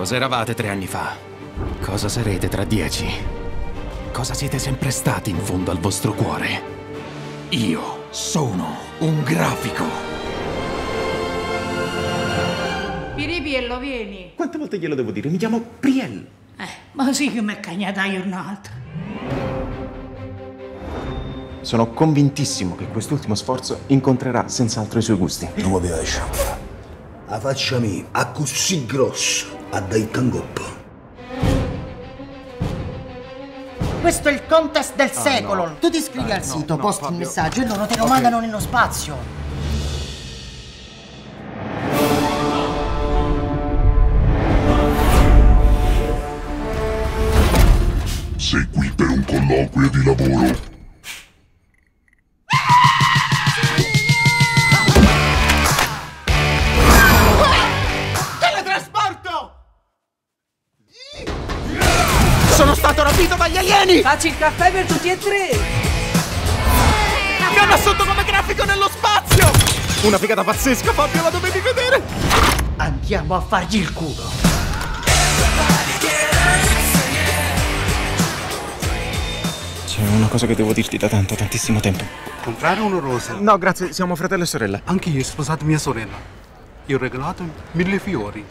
Cosa eravate tre anni fa? Cosa sarete tra dieci? Cosa siete sempre stati in fondo al vostro cuore? Io sono un grafico. Piripiello, vieni. Quante volte glielo devo dire? Mi chiamo Priel. Eh, ma sì che mi è cagnata giornata. Sono convintissimo che quest'ultimo sforzo incontrerà senz'altro i suoi gusti. Non mi piace. La faccia mia, a così grossa, a dai tangoppo. Questo è il contest del secolo. Tu ti iscrivi al sito, posti il messaggio e loro te lo mandano nello spazio. Sei qui per un colloquio di lavoro. Sono stato rapito dagli alieni! Facci il caffè per tutti e tre! Mi hanno assunto come grafico nello spazio! Una figata pazzesca, Fabio, la dovevi vedere! Andiamo a fargli il culo. C'è una cosa che devo dirti da tanto, tantissimo tempo. Comprare una rosa. No, grazie, siamo fratello e sorella. Anche io ho sposato mia sorella. Io ho regalato mille fiori.